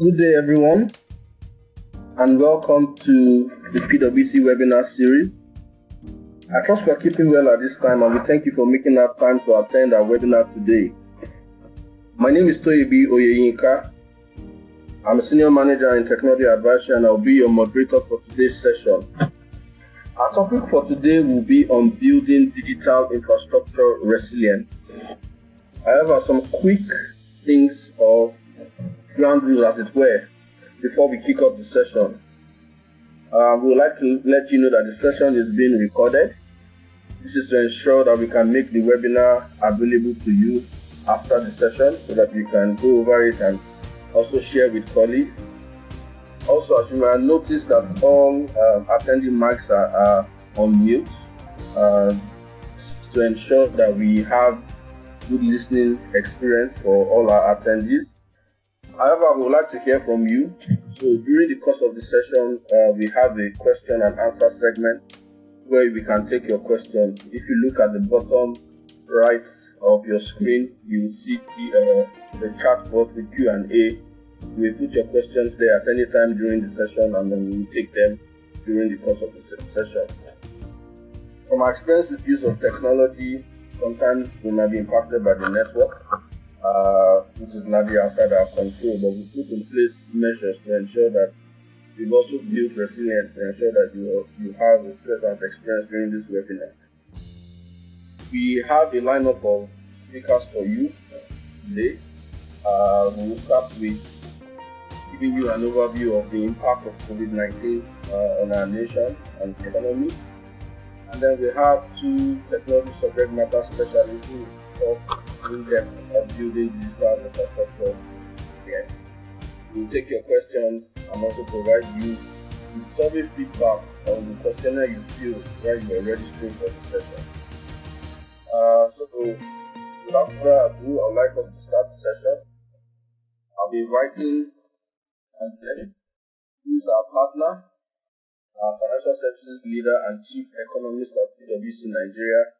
Good day, everyone, and welcome to the PwC webinar series. I trust we are keeping well at this time, and we thank you for making that time to attend our webinar today. My name is Toyebi Oyeyinka. I'm a senior manager in technology advisory, and I'll be your moderator for today's session. Our topic for today will be on building digital infrastructure resilience. I have some quick things of ground rules, as it were, before we kick off the session. Uh, we would like to let you know that the session is being recorded. This is to ensure that we can make the webinar available to you after the session so that you can go over it and also share with colleagues. Also, as you may have noticed that all uh, attending mics are, are on mute uh, to ensure that we have good listening experience for all our attendees. However, I would like to hear from you. So during the course of the session, uh, we have a question and answer segment where we can take your question. If you look at the bottom right of your screen, you will see the, uh, the chat box, the Q&A. Will put your questions there at any time during the session and then we will take them during the course of the session. From our experience with use of technology, sometimes we might be impacted by the network uh, which is not outside our control, but we put in place measures to ensure that we've also built resilience to ensure that you, you have a pleasant experience during this webinar. We have a lineup of speakers for you today. Uh, we will start with giving you an overview of the impact of COVID-19 uh, on our nation and economy. And then we have two technology subject matter specialists of building infrastructure. Yes. We'll take your questions and also provide you with survey feedback on the questionnaire you fill when you are registering for the session. Uh, so, without further ado, I would like us to start the session. I'll be inviting Angelique, who is our partner, our financial services leader and chief economist of PwC Nigeria.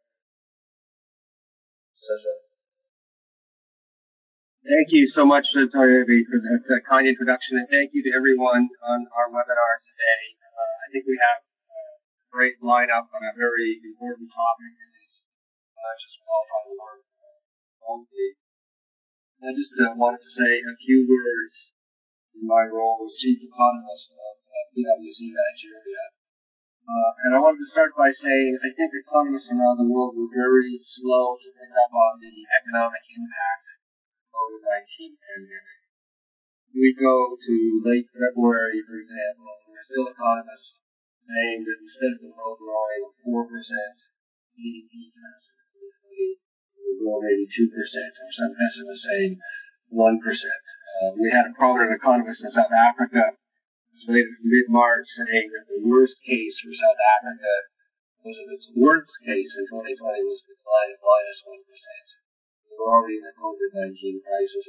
Thank you so much, Toya, for that uh, kind introduction, and thank you to everyone on our webinar today. Uh, I think we have a great lineup on a very important topic. It is uh, just well qualifying work only. I just uh, wanted to say a few words in my role as chief economist of uh, PwC Nigeria. Uh, and I wanted to start by saying I think economists around the world were very slow to pick up on the economic impact of COVID-19 pandemic. We go to late February, for example, and there's still economists saying that instead of the world growing 4%, GDP terms will grow maybe 2%, or some pessimists saying 1%. Uh, we had a prominent economist in South Africa later mid-March saying that the worst case for South Africa was that its worst case in 2020 was a decline of minus 1 we're already in the COVID-19 crisis.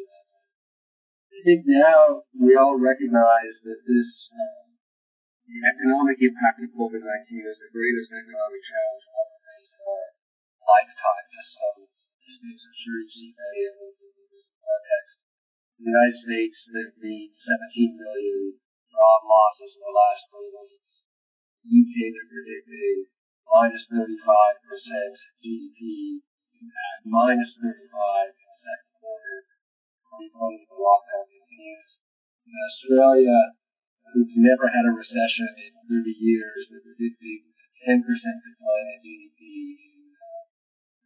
I think now we all recognize that this the economic impact of COVID-19 is the greatest economic challenge we'll ever face in our lifetime. Just some statistics I'm sure you've seen many of them in this context. The United States lived the 17 million job losses in the last three weeks. UK they're predicting minus 35% GDP at minus 35 in the second quarter 2020. The lockdown continues. In Australia, who's never had a recession in 30 years, they're predicting a 10% decline in GDP in the uh,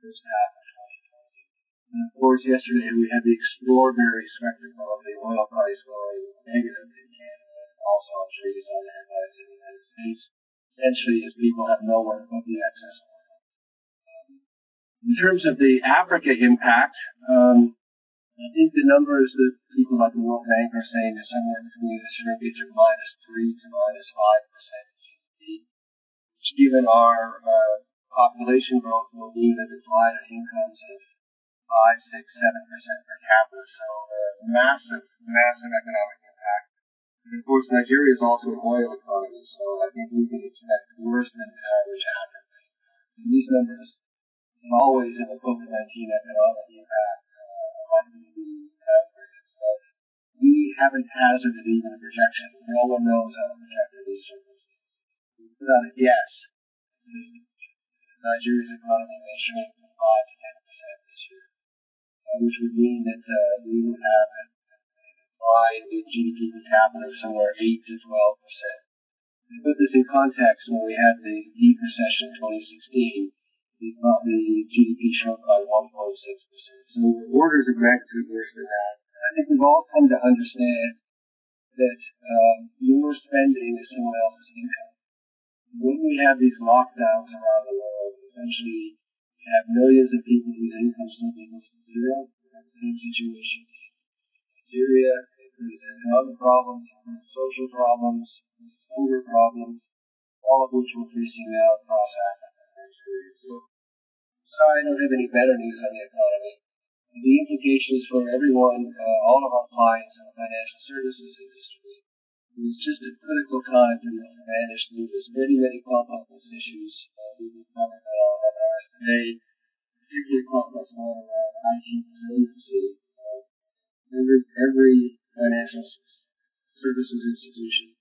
first half of 2020. And of course, yesterday we had the extraordinary spectacle of the oil price going Sure you the headlines in the United States. Essentially, as people have nowhere put the excess oil. In terms of the Africa impact, um, I think the numbers that people like the World Bank are saying is somewhere between a shrinkage of minus 3 to minus 5 percent GDP, which given our uh, population growth will mean a decline in incomes of 5, 6, 7 percent per capita. So uh, massive, massive economic. And of course, Nigeria is also an oil economy, so I think we can expect worse than average Africa. And these numbers always in the COVID-19 economic impact uh, likely to be average. So we haven't hazarded even a projection. No one knows how to project these circumstances. We put out a guess. Nigeria's economy may shrink from 5 to 10 percent this year, uh, which would mean that uh, we would have a, decline in GDP per capita of somewhere 8 to 12 percent. To put this in context, when we had the deep recession in 2016, the, the GDP shrunk by 1.6 percent. So orders of magnitude worse than that. I think we've all come to understand that um, your spending is someone else's income. When we have these lockdowns around the world, essentially we have millions of people whose income still equals to zero. That's the same situation in Nigeria. Creates economic problems, social problems, hunger problems, all of which we're facing now across Africa. So, sorry I don't have any better news on the economy. The implications for everyone, uh, all of our clients in the financial services industry, is just a critical time to manage through this many, many complex issues uh, we've been covering on our webinars today, particularly complex one around IT resiliency. Uh, every, every financial services institution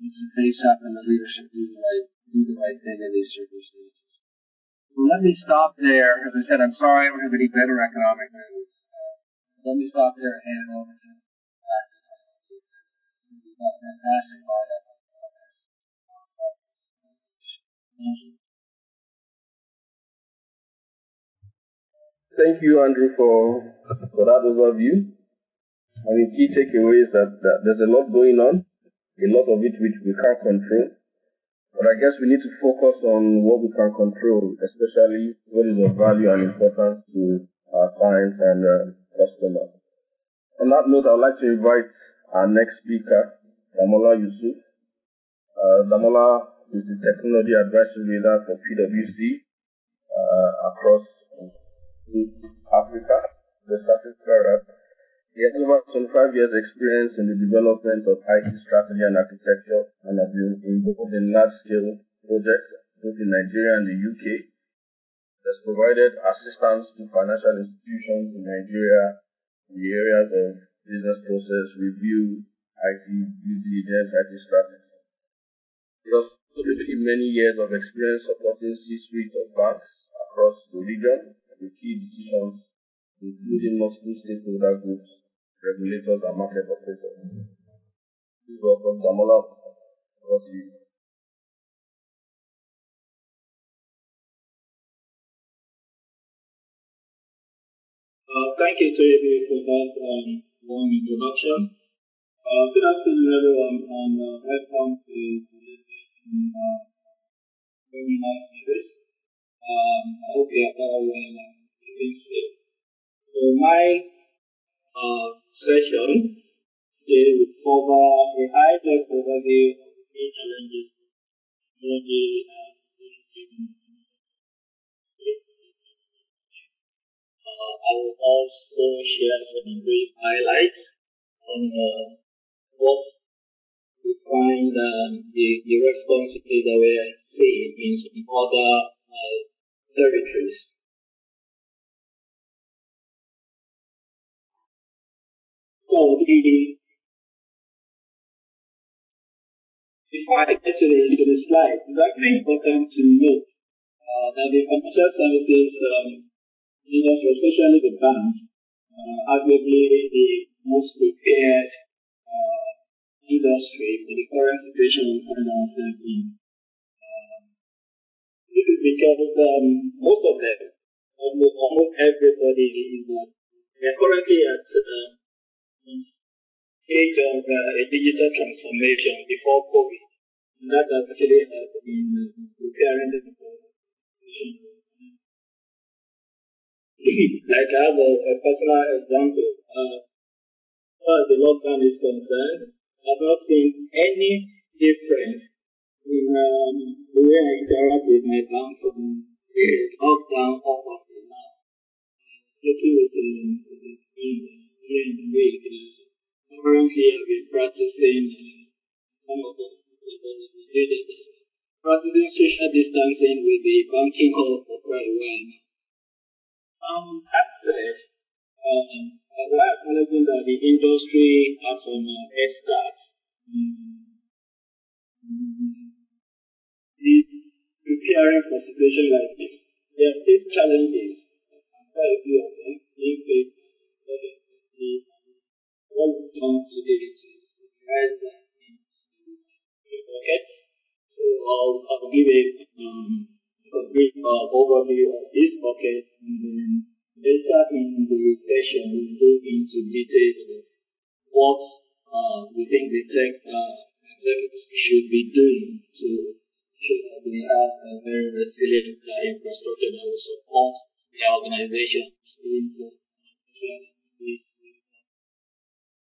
needs to face up and the leadership do the right do the right thing in these circumstances. Well, let me stop there. As I said, I'm sorry I don't have any better economic news. Uh, let me stop there and hand it over to. Thank you. Thank you, Andrew, for, for that overview. I mean, key takeaways that, that there's a lot going on a lot of it which we can't control. But I guess we need to focus on what we can control, especially what is of value and importance to our clients and uh, customers. On that note, I'd like to invite our next speaker, Damola Yusuf. Uh, Damola is the technology advisory leader for PwC uh, across Africa, West Africa, he has over 25 years experience in the development of IT strategy and architecture and has been involved in large-scale projects both in Nigeria and the UK. He has provided assistance to financial institutions in Nigeria in the areas of business process review, IT due diligence, IT strategy. He has also many years of experience supporting C-suite of banks across the region and the key decisions, including multiple stakeholder groups regulators and market operators. Please welcome Damola Rossi. Uh, thank you, Toby, for that um, long introduction. Uh, good afternoon, everyone, and uh, welcome to this uh, webinar series. Um, I hope you are all well and keeping safe. So my uh, session, they will cover a high-level overview of the key challenges technology and uh, I will also share some brief highlights on uh, what we find um, the, the responsibility that we are seeing in some other uh, territories. The before I get to the, to the slide, it's actually important to note uh, that the financial services um, industry, especially the bank, uh, arguably the most prepared uh, industry for the current situation we find ourselves in. This is because um, most of them, almost, almost everybody is uh, we are currently at uh, stage of uh, a digital transformation before COVID. And that actually has been preparing the like I have a, a personal example. Uh, as far as the lockdown is concerned, I've not seen any difference in um, the way I interact with my bank from lockdown up until now. Looking at the, the, in the week. Currently, been practicing some of the practicing social distancing with the banking hall for quite a while. Um, said, um, we are acknowledging that the industry has some uh, head start. preparing for situation like this. There are big challenges, quite a few of them, being faced come today to rise that okay. So I'll, I'll give a, um, a brief uh, overview of this bucket and then later in the session we'll go into details of what uh, we think the tech uh, should be doing to ensure that we have a very resilient infrastructure that will support the organization.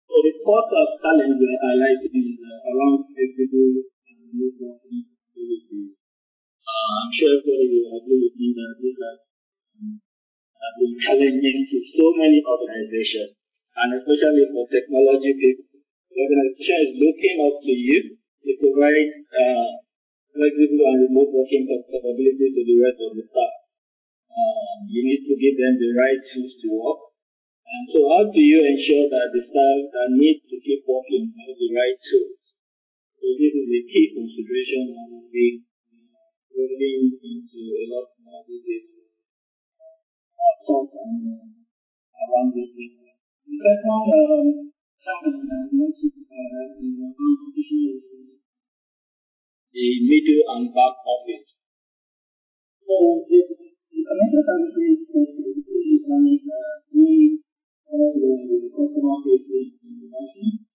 So the fourth uh, challenge we're highlighting is uh, around flexible and movement capabilities. Uh, I'm sure everybody will agree with me that this has um, been challenging to so many organizations, and especially for technology people. The organization is looking up to you to provide uh, flexible and remote working capabilities to the rest of the staff. Uh, you need to give them the right tools to work and so how do you ensure that the staff that need to keep working have the right tools? So this is a key consideration and we'll be going into a lot more detail uh, talk uh, around this thing. The second um, I to uh, the middle and back office. So the, the financial services is uh, we all the customer facing information.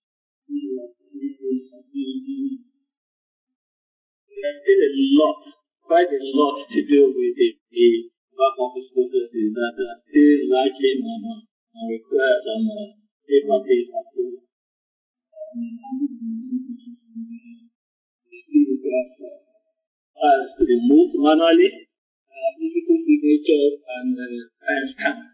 There's still a lot, quite a lot to do with the, the back office processes that are still largely manual and require some uh, paper-based approval. As to be moved manually, uh, physical signatures and uh, time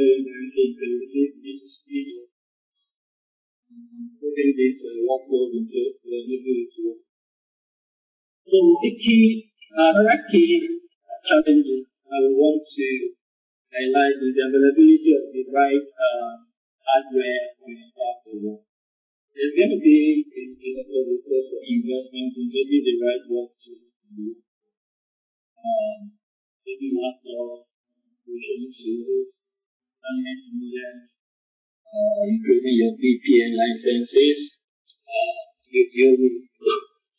uh. So the key, another key challenges I want to highlight is the availability of the right uh, hardware starts work. There's going to be a, a request for investment in getting the right work to do. Um, maybe laptop, solutions and uh, including your VPN licenses. Uh, you,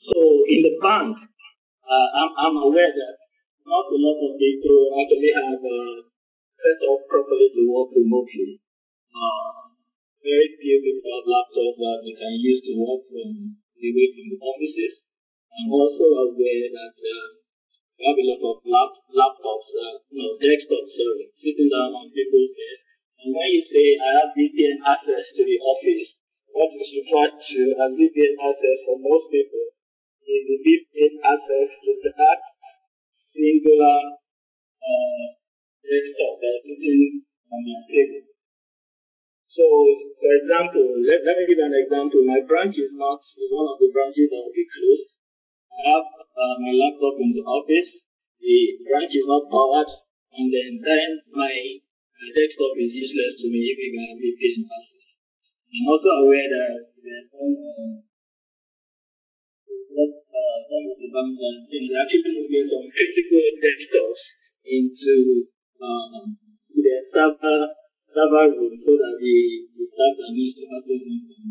so in the bank, uh, I'm, I'm aware that not a lot of people actually have uh, set up properly to work remotely. Uh, very few people have laptops that they can use to work from away from the offices. I'm also aware that uh, we have a lot of lap, laptops, uh, you know, desktop, sorry, sitting down on people's desks. And when you say I have VPN access to the office, what is referred to as VPN access for most people is the VPN access to that singular uh, desktop that's sitting on your table. So, for example, let, let me give an example. My branch is not is one of the branches that will be closed. I have uh, my laptop in the office. The branch is not powered, and then then my, my desktop is useless to me if I have VPN access. I'm also aware that there are some uh, some of the banks are things actually moving some physical desktops into um, their server server room so that the, the staff that needs to access them can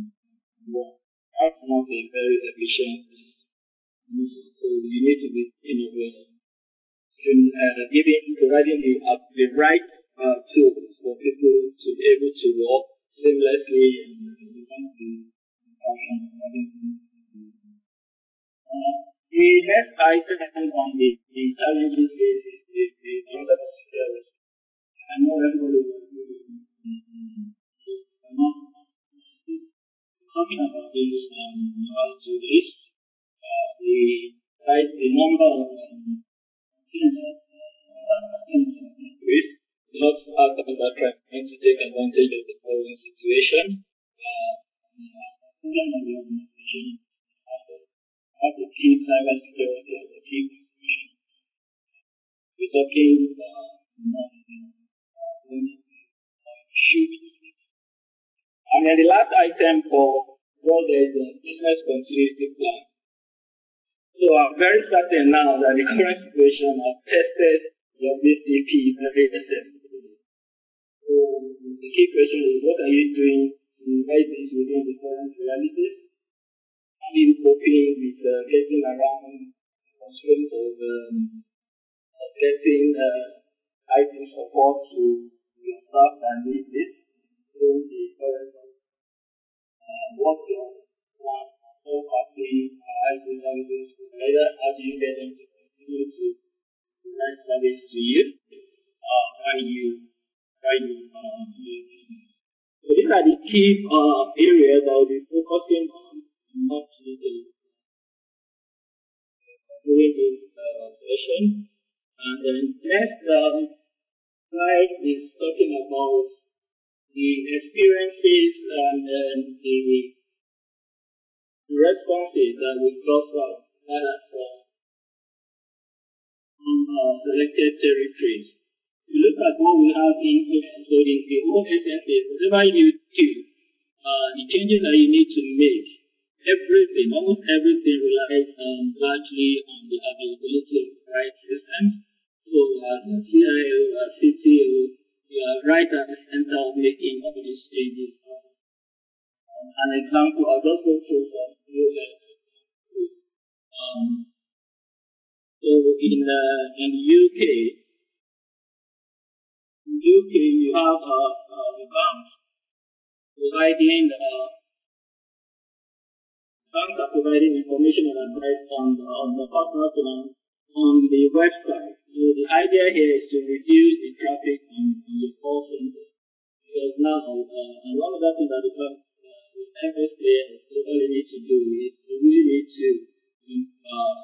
work. That's not a very efficient so you need to be innovative. Uh, giving, providing the, uh, the right uh, tools for people to be able to work seamlessly and function. Uh, the next item on the, the challenges is the, the of security. I know everybody will me. talking about this um. Uh, the right the number of increase. Of others are trying to take advantage of the current situation. Uh, the have to keep cybersecurity as a key contribution. We're talking uh, should and then the last item for was the business continuity plan. So I'm very certain now that the current situation has tested your BCP successfully. So the key question is what are you doing to invite this within the current realities? Are you coping with uh, getting around the constraints of, um, getting uh, IT support to your staff that need this during the current uh, workload? So copy uh, IT services together, how do you get them to continue to provide service to you uh, while you while you uh? So these are the key uh, areas that will be focusing on not today during this uh, session. And then next um, slide is talking about the experiences and then the responses that we got from that from uh, selected territories. If you look at what we have in here, so in the whole SSA, whatever you do, uh, the changes that you need to make, everything, almost everything relies um, largely on the availability of the right systems. So as a CIO, as CTO, you are right at the center of making all these changes. An example, I'll just go through some um, so in uh, in UK, in UK you have a, a bank providing uh, banks are providing information and advice on on the personal finance on the website. So the idea here is to reduce the traffic on, on the call center because now uh, of the that the uh, FS players totally need to do is we really need to uh,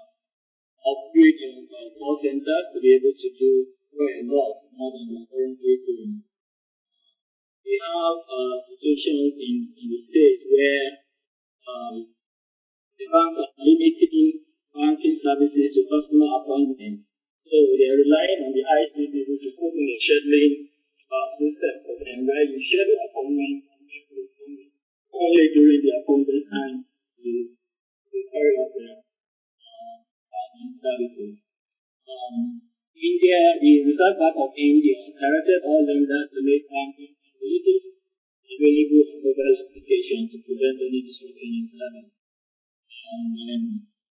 upgrade your uh, call center to be able to do quite a lot more than we're currently doing. We have uh, situations in, the States where um, the banks are limiting banking services to customer appointments. So they're relying on the people to put in a scheduling uh, system for them where you schedule appointments only during the appointment time to, to carry out their uh, services. Um, India, the Reserve Bank of India directed all lenders to make banking facilities available for mobile applications to prevent any disruption in service. Um, and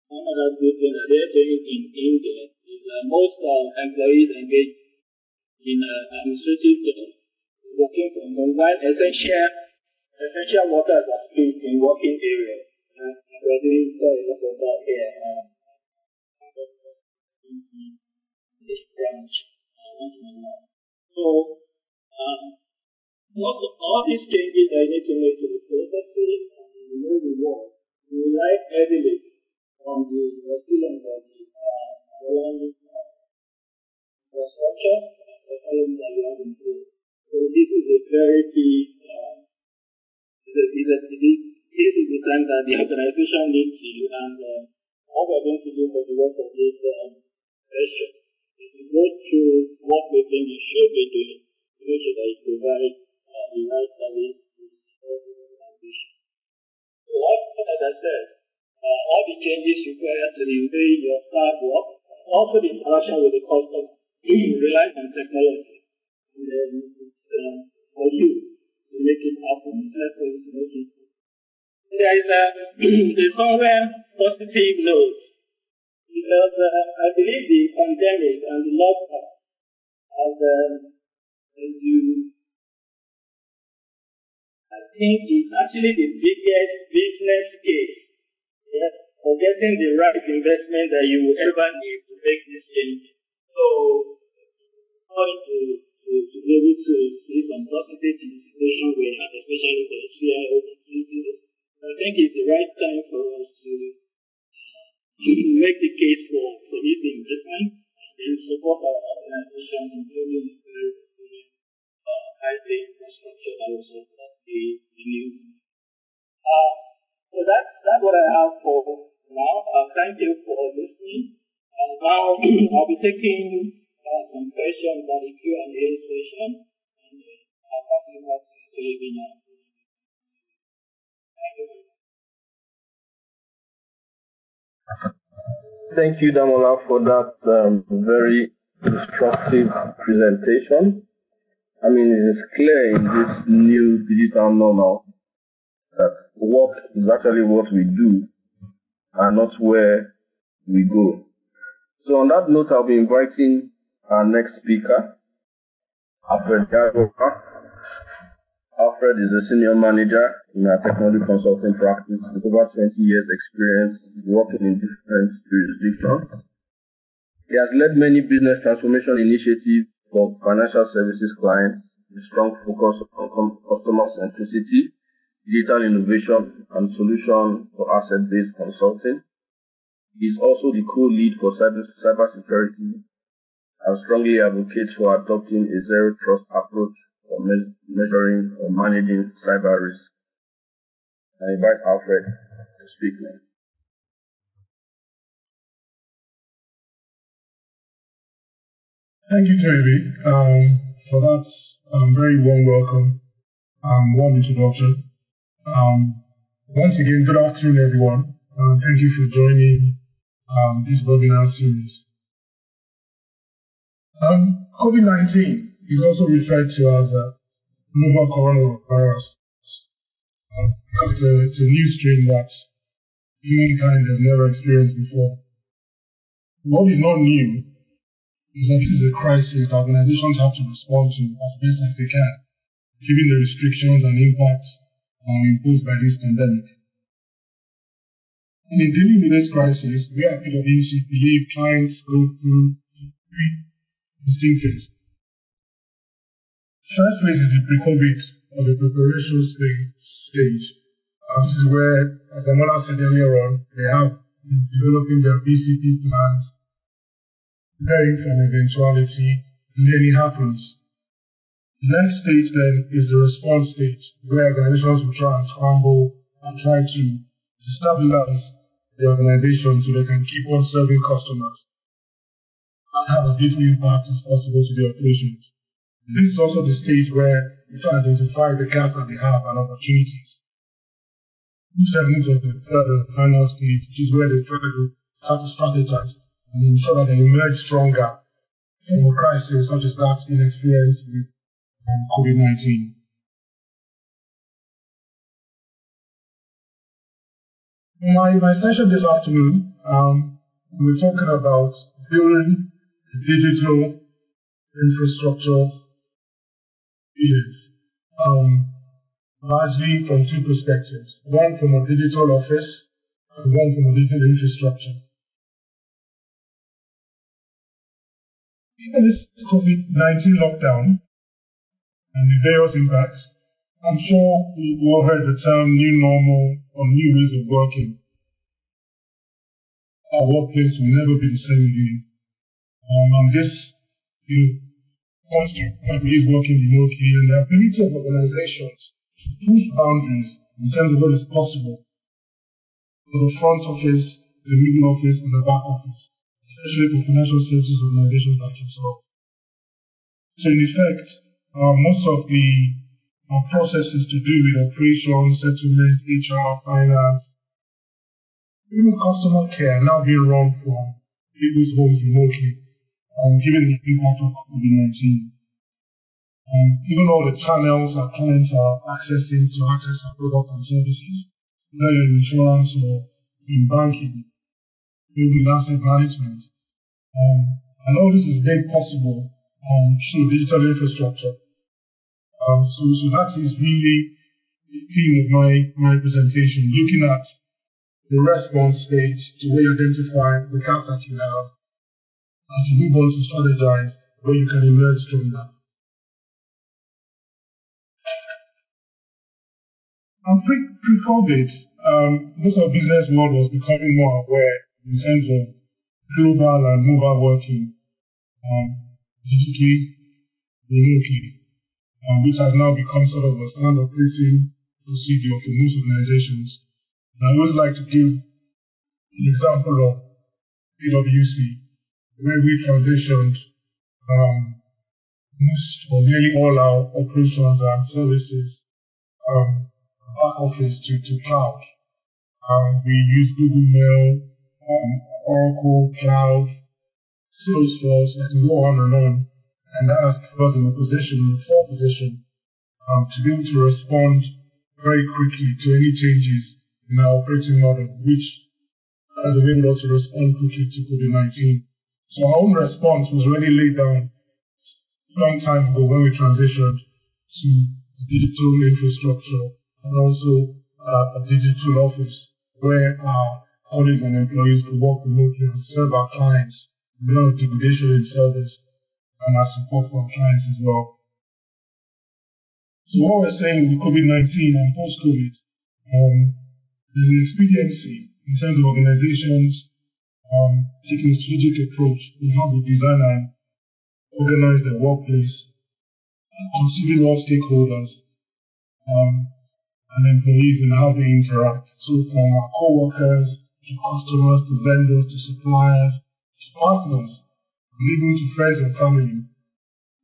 one other good thing that they're doing in India is that most uh, employees engage in uh, administrative jobs, working from while essential, essential workers are still in working. Uh, we're doing quite a lot here. This branch. So, um, most all these changes I need to make to the processes and the way we work, we rely heavily on the resilience of the uh, underlying infrastructure and technology that we have in place. So this is a very key, uh, is a, this is the time that the organization needs to and uh, what we're going to do for the rest of this um, session is to go through what we think you should be doing to make sure that you provide uh, the right service to the organization. So as I said, uh, all the changes required to the way your staff work, also the interaction with the customer, relies on technology. And then it's um, for you to make it happen, There is a, somewhere positive note. Because uh, I believe the pandemic and the lockdown has, um, as you I think it's actually the biggest business case. Yeah, for getting the right investment that you will ever need to make this change. So, to, to, be able to see and participate in the situation we have, especially for the CIO. I think it's the right time for us to, uh, make the case for, for this investment and support our organization including the uh, IT infrastructure that will support the, the new. Uh, so that's, that's what I have for now. Uh, thank you for listening. And now I'll be taking uh, some questions on the Q&A session. And David now. Thank you. Thank you, Damola, for that um, very instructive presentation. I mean, it is clear in this new digital normal that work is actually what we do and not where we go. So on that note, I'll be inviting our next speaker, Alfred Gagoka. Alfred is a senior manager in our technology consulting practice with over 20 years experience working in different jurisdictions. He has led many business transformation initiatives for financial services clients with strong focus on customer centricity, digital innovation, and solution for asset-based consulting. He is also the co-lead for cyber cybersecurity and strongly advocate for adopting a zero trust approach for me measuring or managing cyber risk. I invite Alfred to speak now. Thank you, Toby, um, for that um, very warm welcome, um, warm introduction. Um, once again, good afternoon, everyone. Uh, thank you for joining um, this webinar series. Um, COVID-19 is also referred to as a novel coronavirus. Uh, it's, a, it's a new strain that humankind has never experienced before. What is not new is that this is a crisis that organizations have to respond to as best as they can, given the restrictions and impacts um, imposed by this pandemic. And in dealing with this crisis, we at PwC believe clients go through three First phase is the pre-COVID or the preparation stage. This is where, as Damola said earlier on, they have developing their BCP plans, preparing for an eventuality, and then it happens. The next stage then is the response stage, where organizations will try and scramble and try to stabilize the organization so they can keep on serving customers have as little impact as possible to the operations. This is also the stage where try to identify the gaps that they have and opportunities. Moves on to the third and final stage, is where they try to start to strategize and ensure that they emerge stronger from a crisis such as that in experience with um, COVID-19. My, my session this afternoon, um, we're talking about building the digital infrastructure field, um, largely from two perspectives. One from a digital office and one from a digital infrastructure. Even this COVID-19 lockdown and the various impacts, I'm sure we all heard the term new normal or new ways of working. Our workplace will never be the same again. Um, and this, you know, working remotely and the ability of organizations to push boundaries in terms of what is possible for the front office, the middle office, and the back office especially for financial services organizations like yourself. So in effect, uh, most of the uh, processes to do with operations, settlement, HR, finance, even customer care now being run from people's homes remotely, um, given the impact of COVID-19. Um, even all the channels our clients are accessing to access our products and services, whether in insurance or in banking, maybe asset management, um, and all this is made possible um, through digital infrastructure. Um, so, so that is really the theme of my, my presentation, looking at the response stage to you identify the gaps that you have to be on to strategize where you can emerge that. And pre-COVID, um, most of business world was becoming more aware in terms of global and mobile working um, digitally, remotely. um, which has now become sort of a standard operating procedure for most organizations. And I always like to give an example of PwC, where we transitioned um, most or nearly all our operations and services um, back office to, to cloud. Um, we use Google Mail, um, Oracle Cloud, Salesforce, I can go on and on. And that has put us in a position, in a full position, um, to be able to respond very quickly to any changes in our operating model, which has enabled us to respond quickly to COVID-19. So our own response was already laid down a long time ago when we transitioned to digital infrastructure and also uh, a digital office where our colleagues and employees could work remotely and serve our clients without degradation in service and our support for our clients as well. So what we're saying with COVID-19 and post-COVID, um, there's an expediency in terms of organizations um, taking a strategic approach in how they design and organize their workplace, considering all stakeholders um, and employees and how they interact. So from our co-workers to customers to vendors to suppliers to partners and even to friends and family.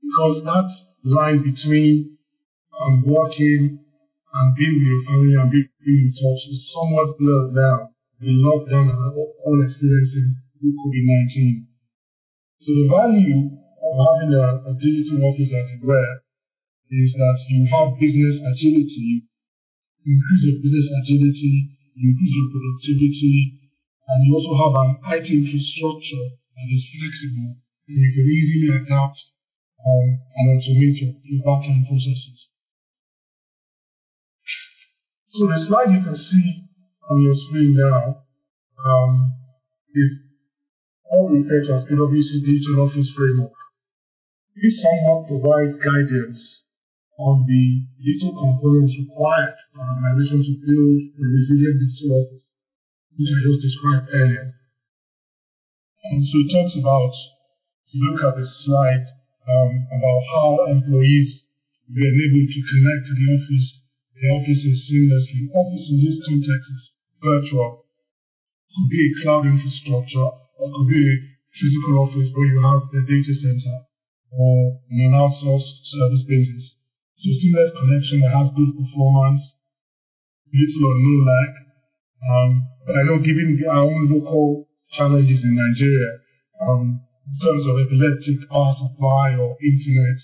Because that line between and working and being with your family and being, in touch is somewhat blurred now. The lockdown and all experiencing COVID-19. So the value of having a, a digital office as it were is that you have business agility, you increase your business agility, you increase your productivity, and you also have an IT infrastructure that is flexible and you can easily adapt um, and automate your, your backend processes. So the slide you can see on your screen now um, is all refer to as PwC Digital Office Framework. This somewhat provides guidance on the digital components required for an organization to build a resilient digital office, which I just described earlier. And so it talks about, if you look at the slide, um, about how employees will be enabled to connect to the office the office is seamlessly. Office in this context is virtual. Could be a cloud infrastructure or could be a physical office where you have the data center or an outsourced service basis. So seamless connection that has good performance, little or no lag. Um, but I know given our own local challenges in Nigeria, um, in terms of epileptic power supply or internet,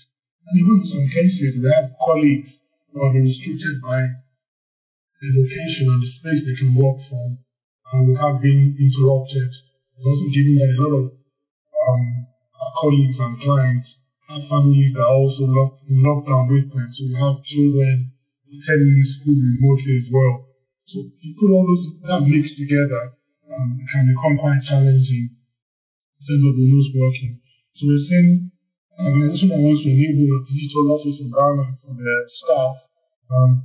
and even in some cases we have colleagues who are restricted by the location and the space they can work from and without being interrupted. Also giving a lot of um, colleagues and clients have families that are also locked, in lockdown with them. So we have children attending school remotely as well. So you put all those that mix together, um, it can become quite challenging in terms of remote working. So we're saying organization that wants to enable a digital office environment for their staff um,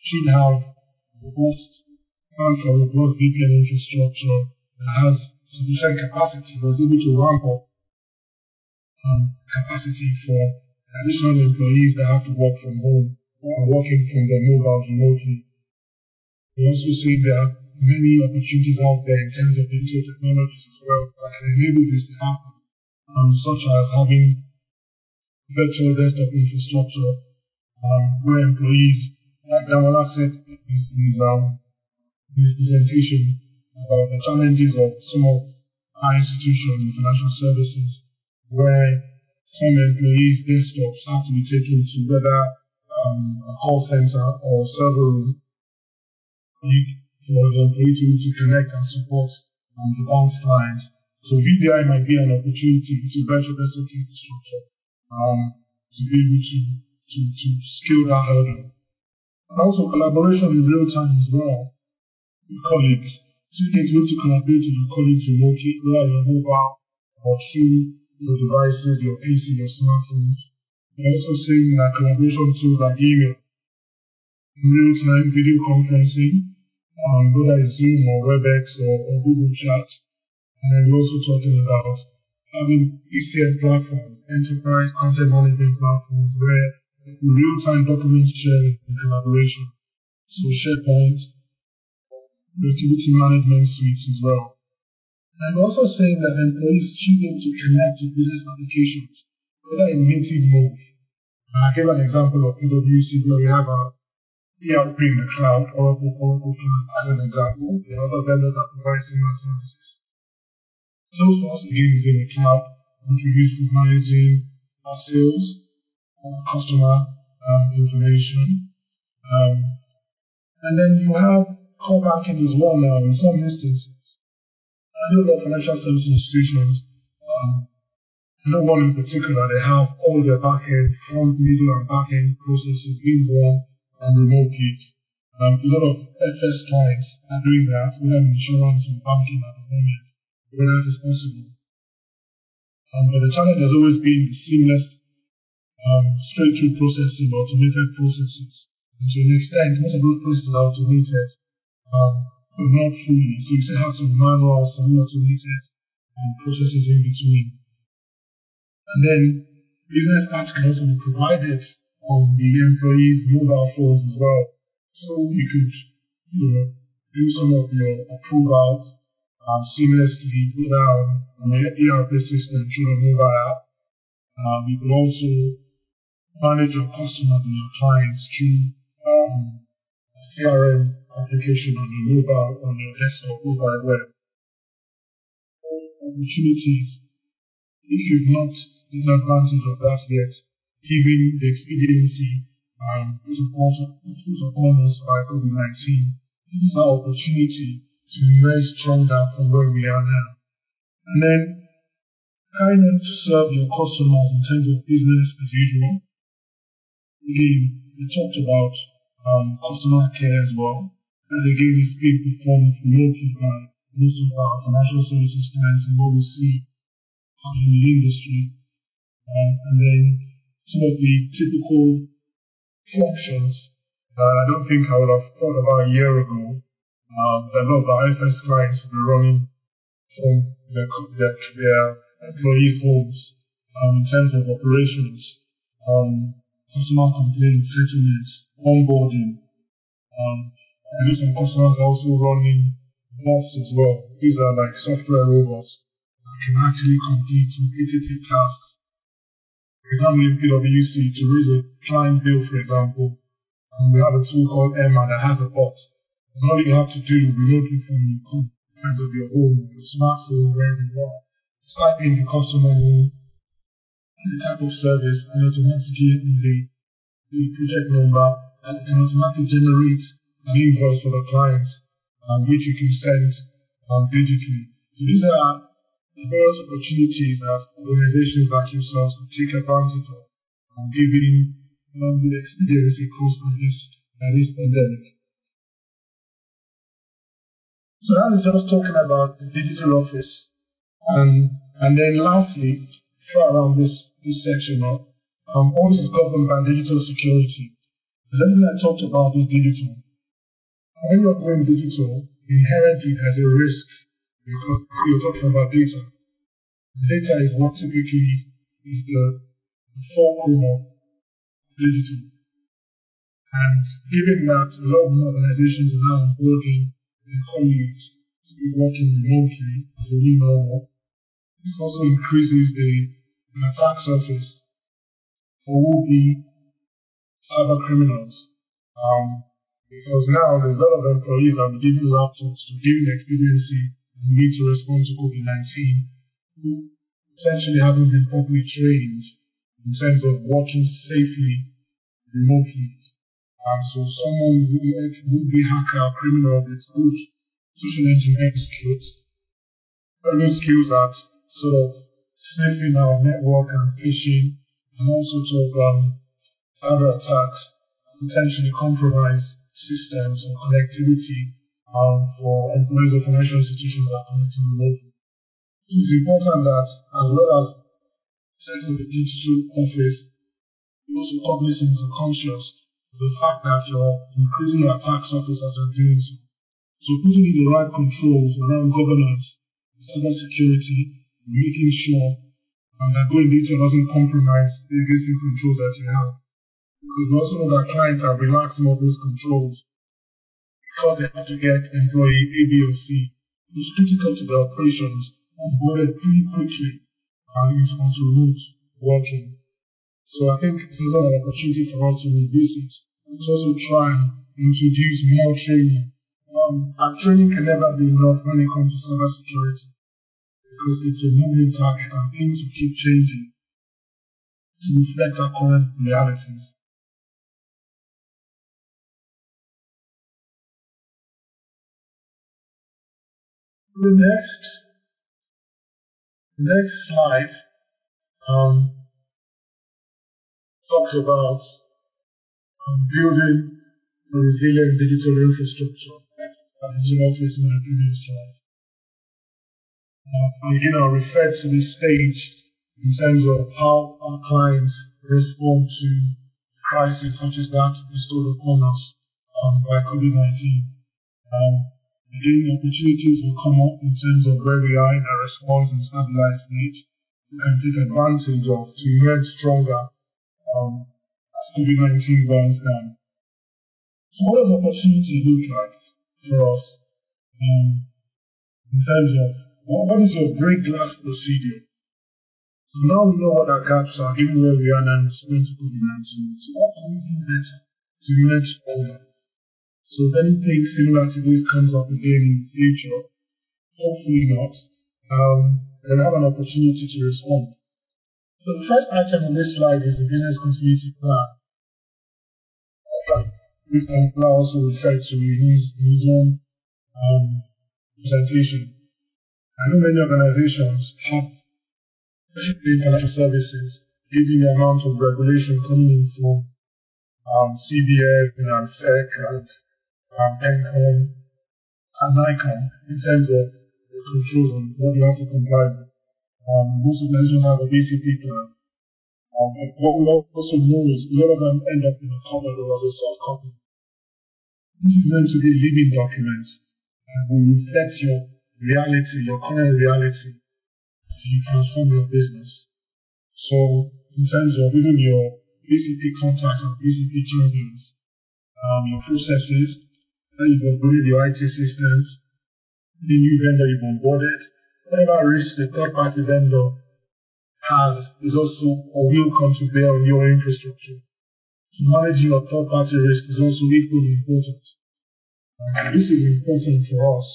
should have robust plan for robust VPN infrastructure that has sufficient capacity was able to ramp up um, capacity for additional employees that have to work from home or working from their mobiles remotely. We also see there are many opportunities out there in terms of digital technologies as well that can enable this to happen, um, such as having virtual desktop infrastructure um, where employees, like Damola said in his, um, presentation about the challenges of some of our institutions in financial services, where some employees' desktops have to be taken to whether um, a call center or server room for the employee to, connect and support um, the bank's clients. So VDI might be an opportunity to virtual desktop infrastructure um, to be able to, to, to scale that hurdle. And also collaboration in real time as well with colleagues. You get to collaborate with your colleagues remotely, whether your mobile or through your devices, your PC, your smartphones. We're also seeing that collaboration tools like email, real-time video conferencing, um, whether it's Zoom or WebEx or, or Google Chat. And then we're also talking about having ECM platforms enterprise content management platforms where real-time document sharing and collaboration. So SharePoint, productivity management suites as well. I'm also saying that employees should be able to connect to business applications, whether in native mode. I gave an example of PwC where we have a ERP in the cloud, Oracle, Oracle Cloud as an example. There are other vendors that provide similar services. Salesforce again is in the cloud, which use for managing our sales, our customer um, information. Um, and then you have banking as well now in some instances. I know that financial services institutions, um, no one in particular, they have all their back-end, front, middle, and back-end processes being run and remotely. Um, a lot of FS clients are doing that, whether in insurance or banking at the moment, where that is possible. Um, but the challenge has always been the seamless, um, straight-through processing, automated processes. And to an extent, most of those processes are automated, um, but not fully. So you have some manual, some automated um, processes in between. And then business apps can also be provided on the employees' mobile phones as well. So you could, you know, do some of your approvals um, seamlessly without on the ERP system through a mobile app. Um, you could also manage your customers and your clients through um, CRM application on your mobile, on your desktop, mobile web. Opportunities. If you've not taken advantage of that yet, given the expediency um, put upon us by COVID-19, this is our opportunity to emerge stronger from where we are now. And then, kind of to serve your customers in terms of business as usual. Again, we talked about um, customer care as well. And again, it's being performed remotely by most of our financial services clients and what we see in the industry. Um, and then some of the typical functions that I don't think I would have thought about a year ago um, that a lot of our FS clients will be running from their, their, their employees' homes um, in terms of operations, um, customer complaint settlements, onboarding. Um, I know some customers are also running bots as well. These are like software robots that can actually complete repetitive tasks for example, if PwC to raise a client bill, for example, and we have a tool called Emma that has a bot. And all you have to do remotely from your comfort of your home, your smartphone, wherever you are, type in the customer name and the type of service and automatically the, the project number and it can automatically generate invoice for the client um, which you can send um, digitally. So these are various opportunities that organizations like yourselves could take advantage of um, given um, the experience caused by this, by this pandemic. So that is just talking about the digital office. Um, and then lastly, around this, this section of um, all is governed by digital security. Everything I talked about is digital. When you're going digital, inherently there's a risk because you're talking about data. Data is what typically is the, the fulcrum of digital. And given that a lot of organizations are now onboarding their colleagues to be working remotely as a new normal, this also increases the, the attack surface for would-be cyber criminals. Um, because now there's a lot of employees are giving laptops to giving expediency and need to respond to COVID-19 who essentially haven't been properly trained in terms of working safely remotely. And so someone who would be hacker or criminal with good social engineering skills, learning skills that sort of sniffing our network and phishing and all sorts of um, cyber attacks potentially compromise systems and connectivity um, for employees of financial institutions that are connecting remotely. It's important that as well as setting the digital office, you're also cognizant and conscious of the fact that you're increasing your attack surface as you're doing so. So putting in the right controls around governance, cyber security, making sure um, that going data doesn't compromise the existing controls that you have. Because most of our clients are relaxing all those controls because they have to get employee A, B, or C, who's critical to the operations, onboarded pretty quickly and is onto remote working. So I think there's an opportunity for us to revisit and to also try and introduce more training. Um, and training can never be enough when it comes to cyber security because it's a moving target and things will keep changing to reflect our current realities. The next, next slide um, talks about um, building a resilient digital infrastructure. As you office in the previous slide. Uh, I'll refer to this stage in terms of how our clients respond to crises such as that bestowed upon us um, by COVID-19. Um, again, opportunities will come up in terms of where we are in our response and stabilize stage. We can take advantage of to emerge stronger um, as COVID-19 burns down. So what does opportunity look like for us um, in terms of what, what is your break glass procedure? So now we know what our gaps are, given where we are now in response to COVID-19. So what can we do better to emerge stronger? So if anything similar to this comes up again in the future, hopefully not, um, then have an opportunity to respond. So the first item on this slide is the business continuity plan. Which can now also refer to in his, in his own um, presentation. I know many organizations have financial services, given the amount of regulation coming in from um, CBN and SEC and um, NCOM and NAICOM in terms of the controls and what you have to comply with. Um, most organizations have a BCP plan. Um, but what we also know is a lot of them end up in a common or as a soft copy. This is meant to be living documents and will reflect your reality, your current reality, as you transform your business. So in terms of even your BCP contacts and BCP champions, um, your processes, how you've upgraded your IT systems, the new vendor you've onboarded, whatever risk the third party vendor has is also or will come to bear on your infrastructure. So managing your third party risk is also equally important. Um, this is important for us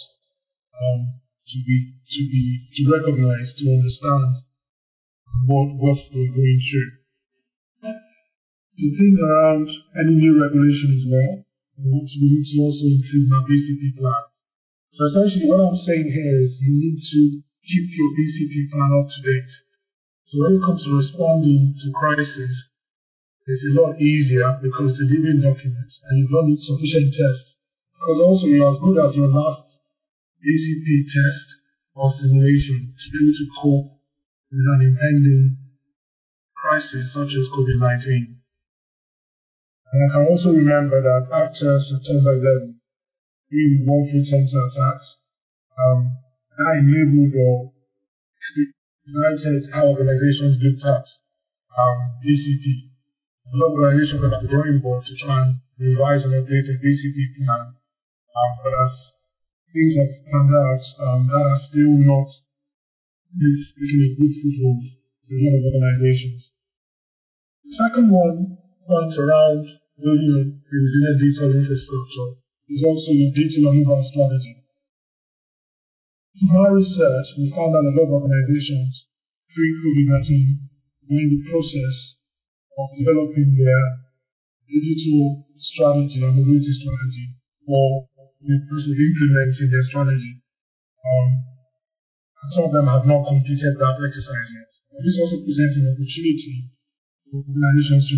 um, to be to be to recognize, to understand what what we're going through. The thing around any new regulation as well, we need to also include my BCP plan. So essentially what I'm saying here is you need to keep your BCP plan up to date. So when it comes to responding to crisis, it's a lot easier because it's a living document and you've done sufficient tests. Because also you're as good as your last BCP test or simulation to be able to cope with an impending crisis such as COVID-19. And I can also remember that after September 11, we World Trade Center attacks, um, I enabled or ignited how organizations looked at um, BCP. A lot of organizations were at the drawing board to try and revise and update a BCP plan. Um, but as things have panned out um, that are still not taking a good foothold in a lot of organizations. The second one points around building a digital infrastructure is also your digital mobile strategy. From our research, we found that a lot of organizations pre-COVID-19 were in the process of developing their digital strategy and mobility strategy for the process of implementing their strategy. Um, some of them have not completed that exercise yet. This also presents an opportunity for organizations to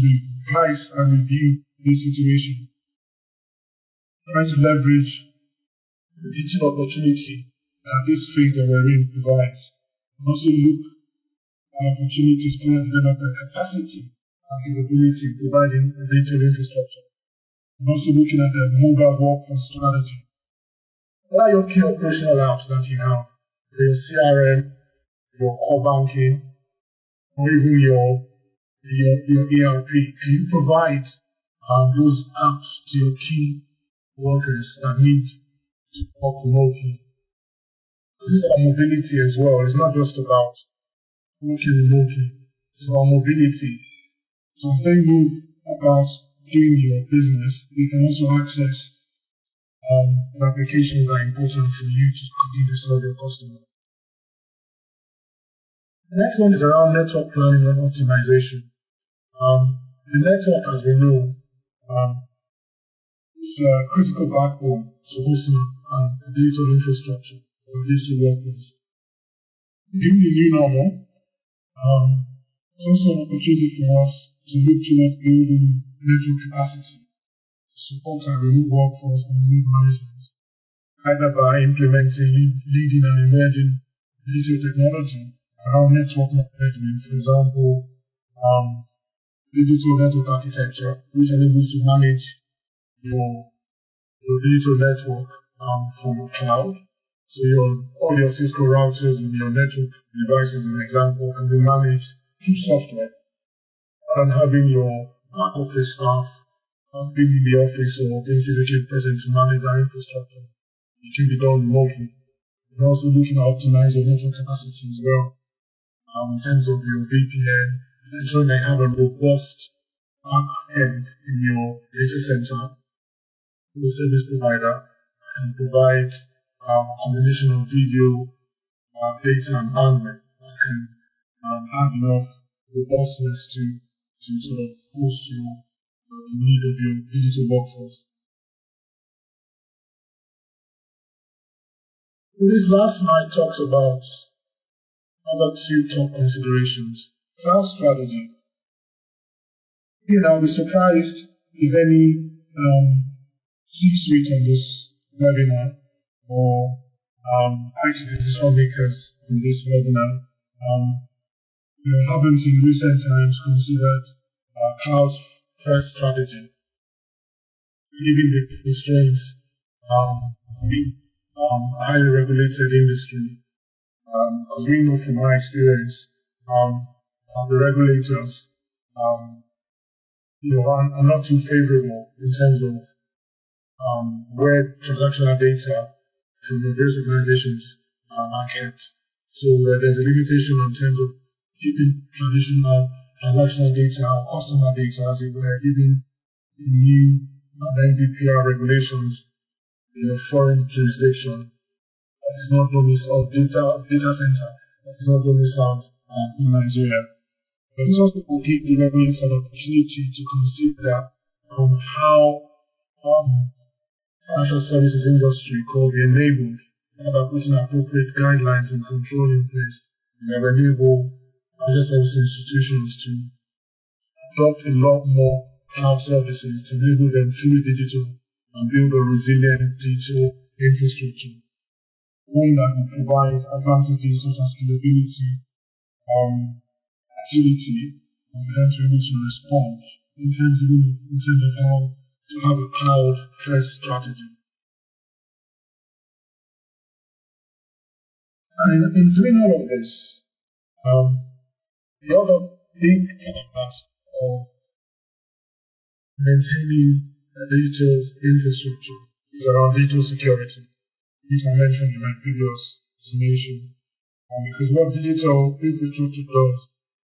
revise and review this situation, trying to leverage the digital opportunity that this phase that we're in provides, and also look at opportunities to develop their capacity and capability providing a digital infrastructure and also looking at the mobile workforce strategy. What are your key operational apps that you have? Your CRM, your core banking, or even your your, your ERP, can you provide um, those apps to your key workers that need to work remotely? This is about mobility as well. It's not just about working remotely. It's about mobility. So as they move about doing your business, they can also access um, the applications that are important for you to continue to serve your customer. The next one is around network planning and optimization. Um, the network, as we know, um, is a critical backbone to hosting um, digital infrastructure for digital workers. Given the new normal, um, it's also an opportunity for us to look towards building network capacity to support our remote workforce and remote management, either by implementing leading and emerging digital technology around network management, for example, um, digital network architecture, which enables you to manage your, your digital network um, from the cloud. So your, all your Cisco routers and your network devices, an example, can be managed through software. And having your back office staff uh, being in the office or being physically present to manage that infrastructure, it can be done remotely. And also looking to optimize your network capacity as well um, in terms of your VPN, ensuring that you have a robust back end in your data center. The service provider and provide um, a combination of video, uh, data, and bandwidth that can um, have enough robustness to, to sort of host your uh, the need of your digital workforce. This last slide talks about other two top considerations. Cloud strategy. You know, I'll be surprised if any um, C-suite on this webinar or um, IT decision makers in this webinar um, you know, haven't in recent times considered uh, cloud first strategy, given the constraints um, in um, highly regulated industry um, as we know from my experience, um, uh, the regulators, um, you know, are, are, not too favorable in terms of um, where transactional data from the various organizations um, are kept. So uh, there's a limitation in terms of keeping traditional transactional data or customer data, as it were, given the new uh, NDPR regulations in a foreign jurisdiction is not domiciled data data center is not domiciled uh, in Nigeria. But also will give an opportunity to consider um, how um, financial services industry could be enabled by putting appropriate guidelines and control in place that enable financial services institutions to adopt a lot more cloud services to enable them fully digital and build a resilient digital infrastructure one that will provide advantages such as scalability, um, agility, and then to respond in terms of, in terms of how to have a cloud first strategy. And in doing all of this, um, the other big task of maintaining a digital infrastructure is around digital security which I mentioned in my previous summation. Um, because what digital infrastructure does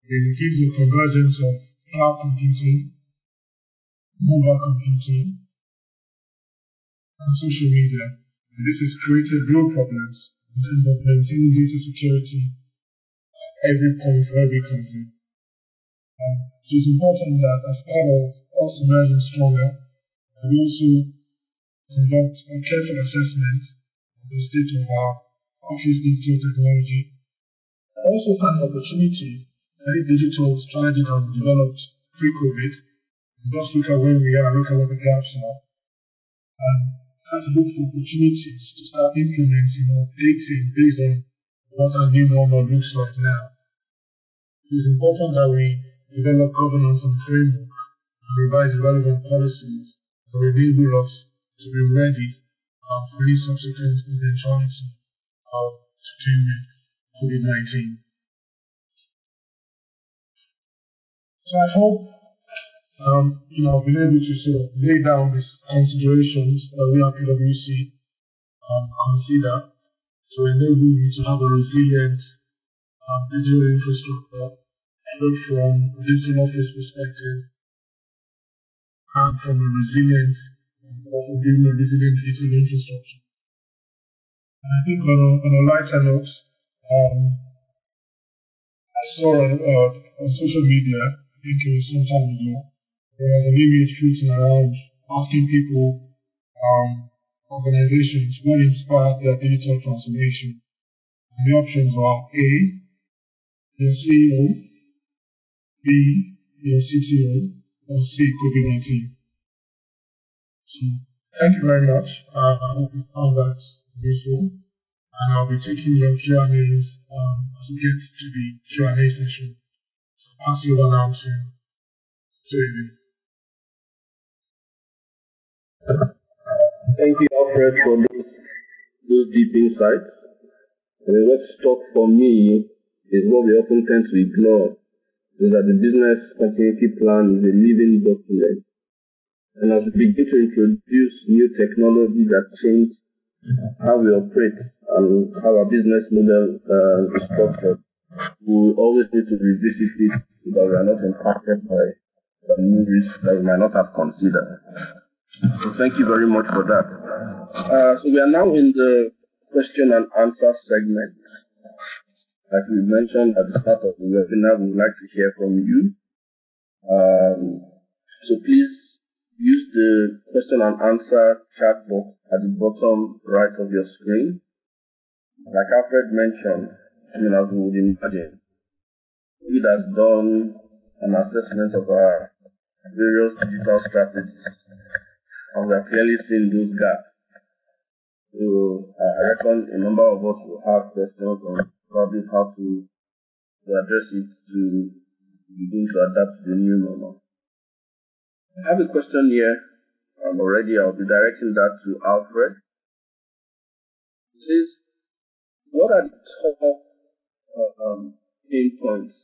it gives you convergence of cloud computing, mobile computing, and social media. And this has created real problems in terms of maintaining data security at every point for every company. Um, so it's important that as part of us emerging stronger, we also conduct a careful assessment of the state of our office digital technology. I also find opportunity many digital strategies have developed pre-COVID. Just look at where we are, look at what the gaps are, and try to look for opportunities to start implementing or updating based on what our new normal looks like now. It is important that we develop governance and framework and revise relevant policies that enable us to be ready for any subsequent eventuality uh, to do with COVID-19. So I hope, um, you know, I've been able to sort of lay down these considerations that we at PwC um, consider to enable you to have a resilient um, digital infrastructure, either from a digital office perspective and from a resilient, building a resilient digital infrastructure. And I think on a, on a lighter note, um, I saw on, uh, on social media, Was some time ago, there was an image floating around asking people, um, organizations, what inspired their digital transformation. And the options are A, your CEO, B, your CTO, or C, COVID-19. So, thank you very much. Uh, I hope you found that useful. And I'll be taking your Q&As um, as we get to the Q&A session. Over now. Thank you, Alfred, for those, those deep insights. I mean, what stuck for me is what we often tend to ignore, is that the business continuity plan is a living document. And as we begin to introduce new technology that change how we operate and how our business model uh, is structured, we always need to revisit it that we are not impacted by the new risks that we might not have considered. So thank you very much for that. Uh, so we are now in the question and answer segment. Like we mentioned at the start of the webinar, we would like to hear from you. Um, so please use the question and answer chat box at the bottom right of your screen. Like Alfred mentioned, I mean, as we would imagine, we has done an assessment of our various digital strategies, and we are clearly seeing those gaps. So I reckon a number of us will have questions on probably how to, to address it to begin to adapt to the new normal. I have a question here um, already. I'll be directing that to Alfred. It says, what are the top uh, um, pain points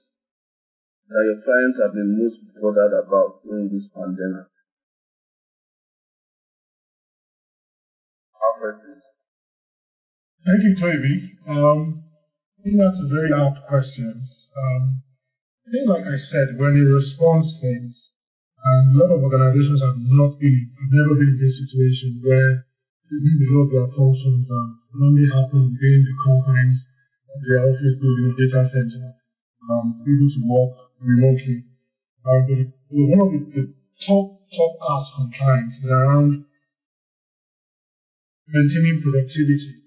that your clients have been most bothered about during this pandemic? Thank you, Toby. Um, I think that's a very apt question. Um, I think, like I said, when you respond things, and a lot of organizations have not been, have never been in this situation where even because their functions um, only happen within the companies, their office building, data center, um, able to work Um, but one of the, the top, top from clients is around maintaining productivity.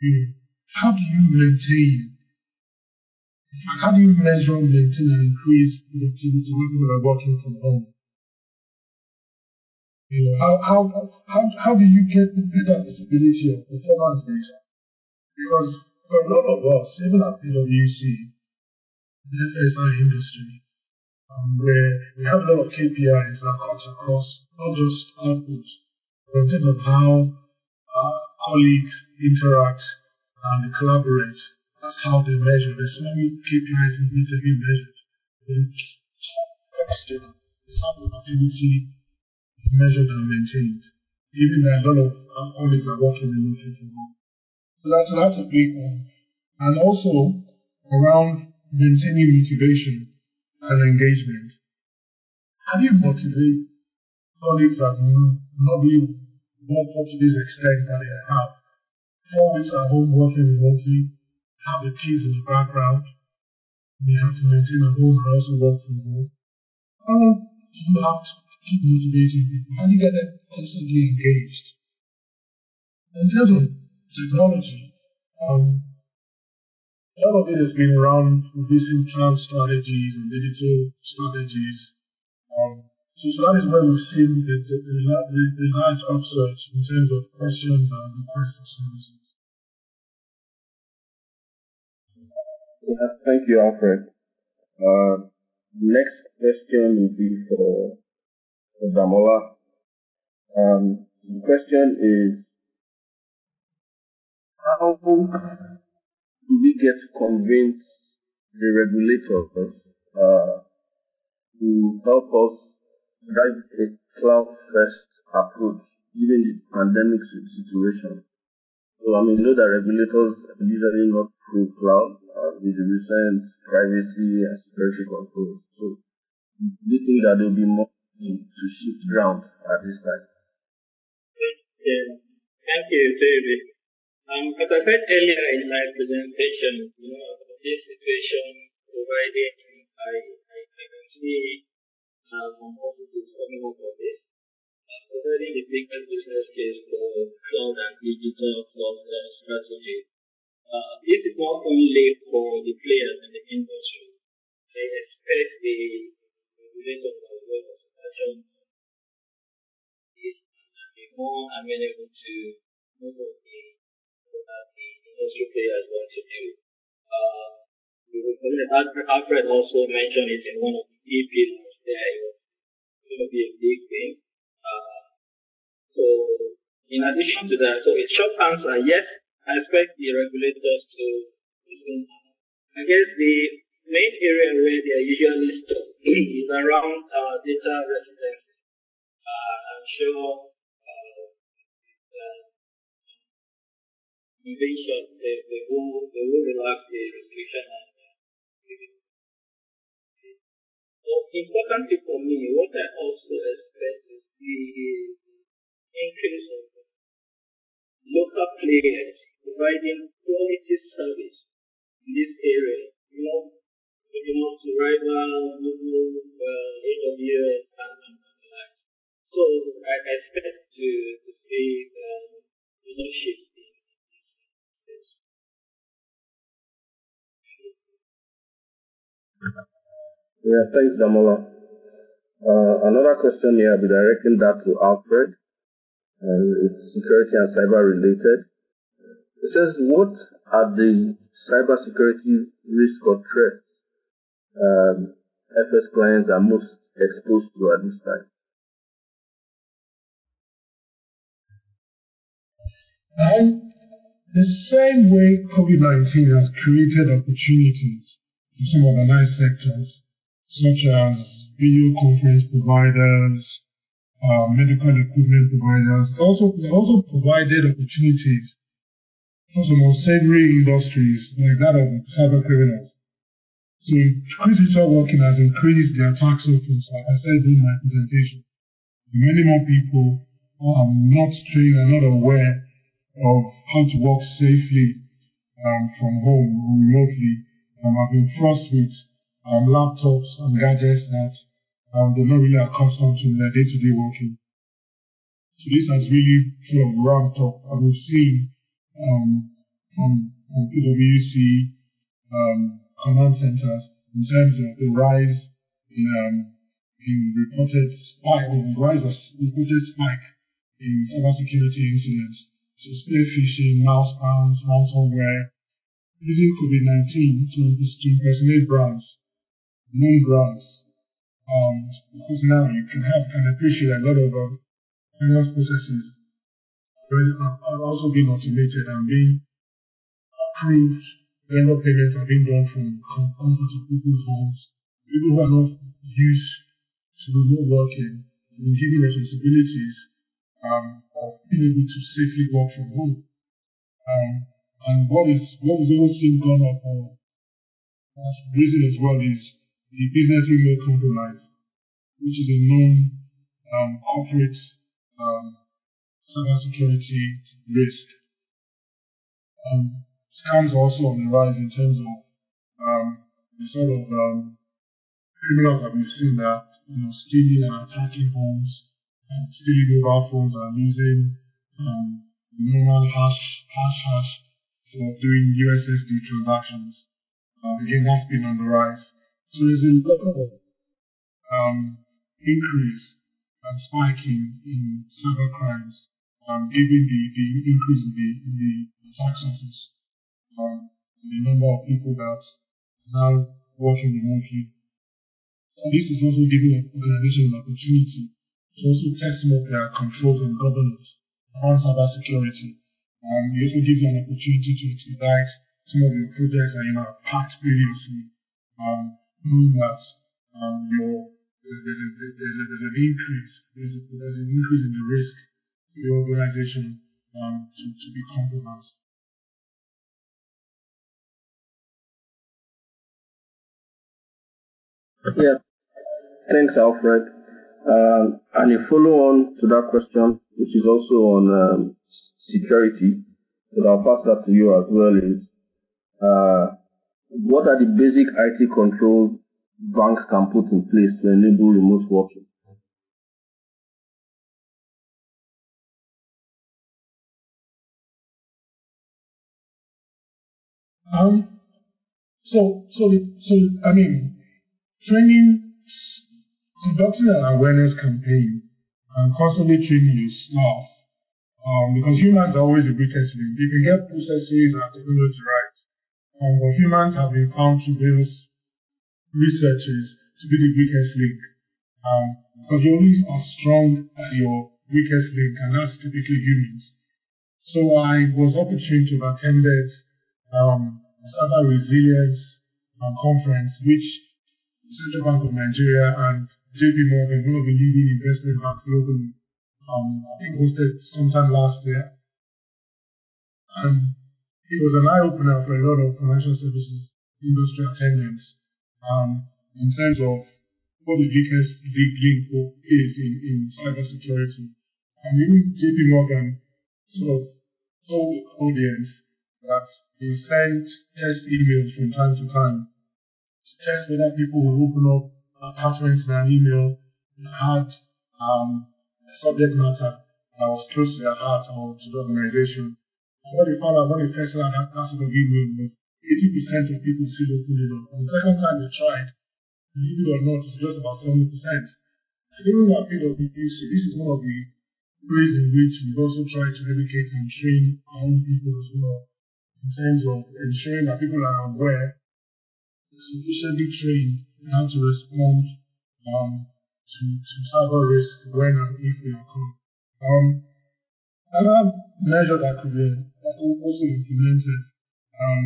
You how do you maintain how do you measure, maintain, and increase productivity when people are working from home? You know, how, how, how, how do you get the better visibility of performance data? Because for a lot of us, even at PwC, the FSI industry, um, where we have a lot of KPIs that cut across not just output, but in terms of how uh, colleagues interact and collaborate that's how they measure. There's so many KPIs that need to be measured. The top question is how productivity is measured and maintained. Even a lot of our colleagues are working remotely from home. So that's, that's a big one. And also around maintaining motivation and engagement. How do you motivate colleagues that not be work up to this extent that they have? Four weeks at home working remotely, have the kids in the background. You have to maintain a home and also work from home. How do you have to keep motivating people? How do you get them constantly engaged? In terms of technology, um, lot of it has been around reducing cloud strategies and digital strategies. Um, so, so that is where we've seen the, the, the, the, large upsurge in terms of questions and requests for services. Yeah, thank you, Alfred. Uh, next question will be for, for Damola. Um, the question is, how we get to convince the regulators uh, to help us drive a cloud-first approach given the pandemic situation. So, I mean, know that regulators are usually not pro-cloud uh, with the recent privacy and security controls. So, do you think that there will be more to shift ground at this time? Yeah. Thank you, David. Um, as I said earlier in my presentation, you know, this situation providing I, I, I can see uh, some positives coming out of this providing the biggest business case for cloud and digital cluster strategy. Uh, this is not only for the players in the industry. I expect the well as the is be more amenable to most of the what the industry players want to do. Uh, Alfred also mentioned it in one of the key pillars there. It will be a big thing. Uh, so, in addition to that, so it's short answer, yes, I expect the regulators to. I guess the main area where they are usually stuck is around uh, data residency. Uh, I'm sure uh, uh, invasion, they, they, will, they will relax the restriction. And, uh, so importantly for me, what I also expect is the increase of local players providing quality service in this area. You know, you know, to rival Google, uh, AWS, and, and the like. So I expect to, to see um, leadership Yeah, thanks, Damola. Uh, another question here, I'll be directing that to Alfred and it's security and cyber related. It says, what are the cybersecurity risk or threats um, FS clients are most exposed to at this time? And the same way COVID 19 has created opportunities for some nice sectors, such as video conference providers, uh, medical equipment providers. Also, also provided opportunities for some unsavory industries like that of cyber criminals. So critical working has increased the attack surface, like I said in my presentation. Many more people are not trained and not aware of how to work safely um, from home remotely. Um, have been forced with um, laptops and gadgets that um, they're not really accustomed to in their day-to-day working. So this has really sort of ramped up, and we've seen um, from, from PwC um, command centers in terms of the rise in, um, in reported spike, or rise of reported spike in cybersecurity incidents. So spear phishing, mouse ransomware, using COVID-19 to, to impersonate brands, known brands, um, because now you can have can appreciate a lot of uh, finance processes are also being automated and being approved. Vendor payments are being done from comfort of people's homes. People who are not used to remote working, being given responsibilities um, of being able to safely work from home. Um, and what is what is also gone up for as reason as well is the business email compromise, which is a known um, corporate um, cybersecurity risk. Um, scams are also on the rise in terms of um, the sort of um, criminals that we've seen that you know stealing and attacking homes, and stealing mobile phones and using um, normal hash hash hash for doing USSD transactions. Uh, again, that's been on the rise. So there's a lot of um, increase and spike in, cyber crimes, um, given the, the increase in the, in the attack surface, um, the number of people that are now working remotely. So this is also giving organizations an opportunity to also test more their controls and governance around cybersecurity. Um, it also gives you an opportunity to expedite some of your projects that you know packed previously. Um, knowing that um, your there's, a, there's, a, there's an increase, there's, a, there's an increase in the risk to the organization um, to, to be compromised. Yeah, thanks, Alfred. Um, and a follow on to that question, which is also on um, security, but I'll pass that to you as well, is uh, what are the basic IT controls banks can put in place to enable remote working? Um, so, so, so, I mean, training, conducting an awareness campaign and constantly training your staff, um, because humans are always the greatest link. You can get processes and technology right, um, but humans have been found to be researchers to be the weakest link. Um, because you only are strong at your weakest link, and that's typically humans. So I was opportune to attend um, a cyber resilience um, conference, which Central Bank of Nigeria and JP Morgan, one of the leading investment banks globally, um, I think it hosted sometime last year. And it was an eye opener for a lot of financial services industry attendants um, in terms of what the biggest big link is in, in cybersecurity. And even JP Morgan sort of told the audience that they sent test emails from time to time to test whether people will open up attachments in an email that had um, subject matter that was close to their heart or to the organization. And what they found out when they tested that, that sort of email was 80% of people still open it up. And the second time they tried, believe it or not, it's just about 70%. And even at PwC, this is one of the ways in which we've also tried to educate and train our own people as well in terms of ensuring that people are aware, sufficiently trained in how to respond um, to, to cyber risk when and if they occur. Um, another measure that could be also implemented um,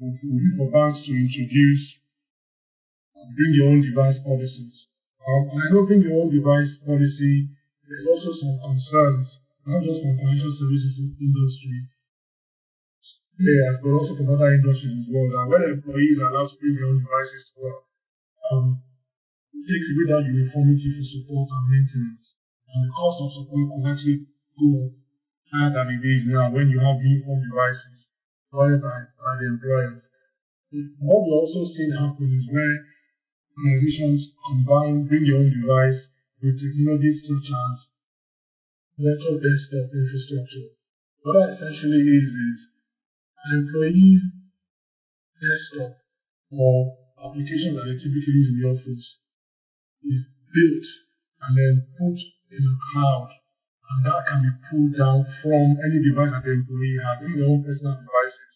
would be for banks to introduce bring your own device policies. Um, and I know bring your own device policy, there's also some concerns, not just from financial services industry, players, but also from other industries as well, that when employees are allowed to bring their own devices to work, um, it takes away that uniformity for support and maintenance. And the cost of support can actually go higher than it is now when you have uniform devices provided by, by the employers. What we also seen happen is where organizations combine bring your own device with technologies such as virtual desktop infrastructure. What that essentially is is employees' desktop or application that they typically use in the office is built and then put in a cloud and that can be pulled down from any device that the employee has, even their own personal devices.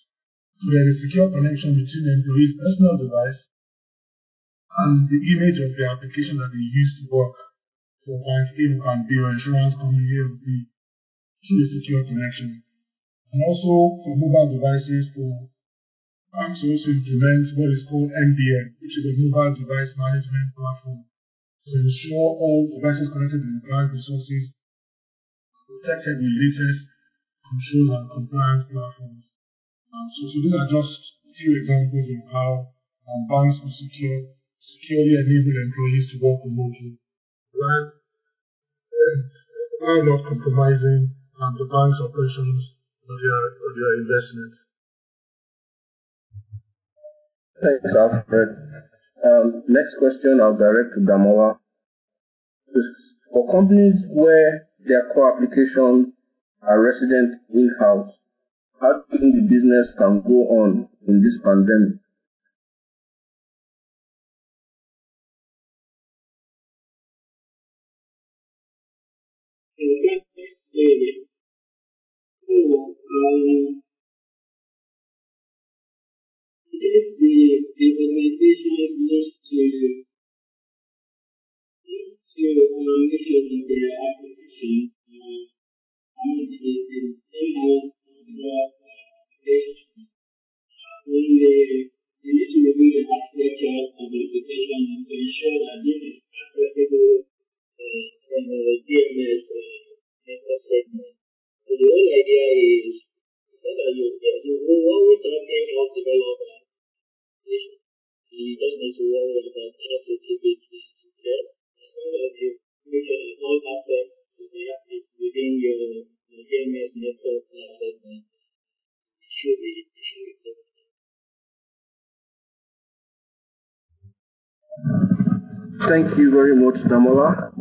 So there is a secure connection between the employee's personal device and the image of the application that they use to work So bank A or bank B or insurance company A or B through a secure connection and also for mobile devices for banks also implement what is called MDM, which is a mobile device management platform to ensure all devices connected to the bank resources are protected with latest control and compliance platforms. Um, so, so these are just a few examples of how um, banks will secure, securely enable employees to work remotely while, while not compromising um, the bank's operations or their, of your investment. Thanks, Alfred. Um, next question I'll direct to Damola. For companies where their core applications are resident in-house, how do you think the business can go on in this pandemic? Thank you very much, Damola.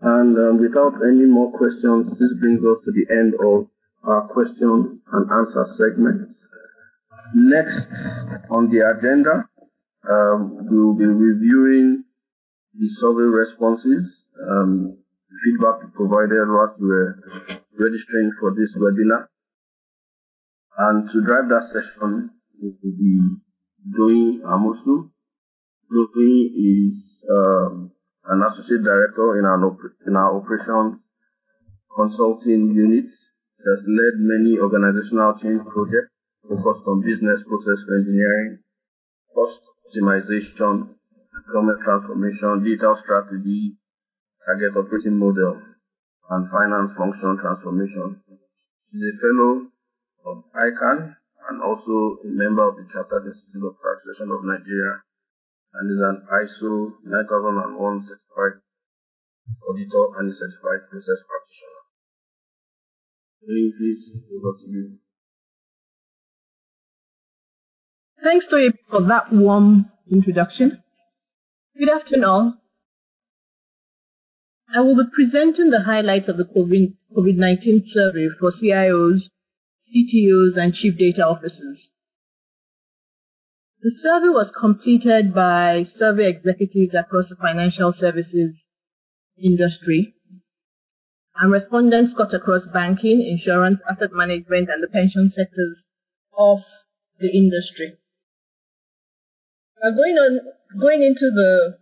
And um, without any more questions, this brings us to the end of our question and answer segment. Next on the agenda, um, we will be reviewing the survey responses, um, feedback provided while we were registering for this webinar. And to drive that session, we will be Doyin Amusu. Doyin is um, an associate director in our, in our operations consulting unit. has led many organizational change projects focused on business process engineering, cost optimization, procurement transformation, digital strategy, target operating model, and finance function transformation. She's a fellow of ICAN and also a member of the Chartered Institute of Taxation of Nigeria and is an ISO 9001 certified auditor and a certified process practitioner. Please, over to you. Thanks, Toye, for that warm introduction. Good afternoon, all. I will be presenting the highlights of the COVID-19 survey for CIOs, CTOs, and Chief Data Officers. The survey was completed by survey executives across the financial services industry, and respondents cut across banking, insurance, asset management, and the pension sectors of the industry. Now going on, going into the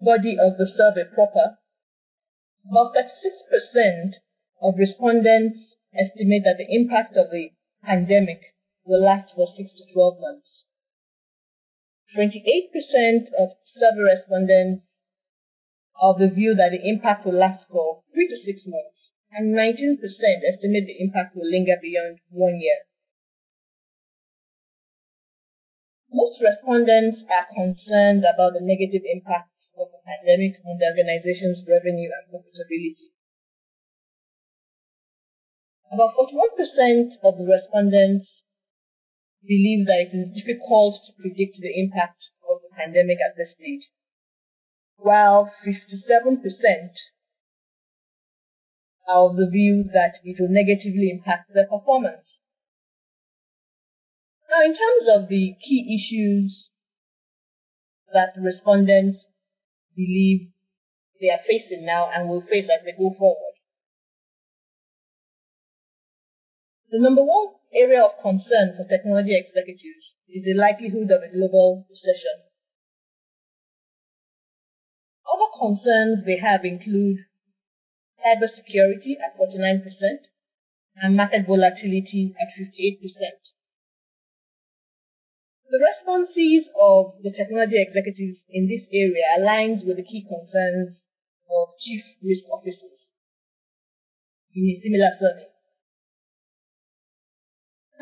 body of the survey proper, about 36% of respondents estimate that the impact of the pandemic will last for 6 to 12 months. 28% of survey respondents of the view that the impact will last for three to six months, and 19% estimate the impact will linger beyond one year. Most respondents are concerned about the negative impact of the pandemic on the organization's revenue and profitability. About 41% of the respondents believe that it is difficult to predict the impact of the pandemic at this stage, while 57% are of the view that it will negatively impact their performance. Now, in terms of the key issues that respondents believe they are facing now and will face as they go forward, the number one area of concern for technology executives is the likelihood of a global recession. Other concerns they have include cybersecurity at 49% and market volatility at 58%. The responses of the technology executives in this area aligns with the key concerns of chief risk officers in a similar survey.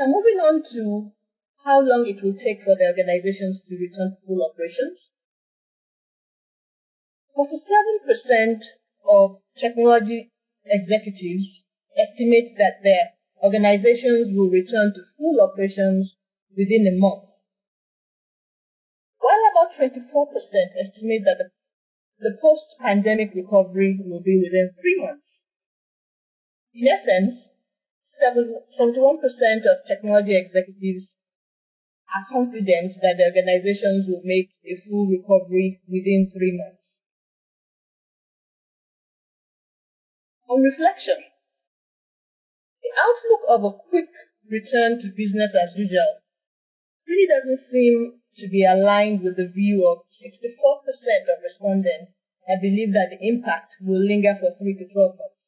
Now, moving on to how long it will take for the organizations to return to full operations. 47% of technology executives estimate that their organizations will return to full operations within a month, while about 24% estimate that the, the post-pandemic recovery will be within three months. In essence, 71% of technology executives are confident that the organizations will make a full recovery within three months. On reflection, the outlook of a quick return to business as usual really doesn't seem to be aligned with the view of 64% of respondents that believe that the impact will linger for 3 to 12 months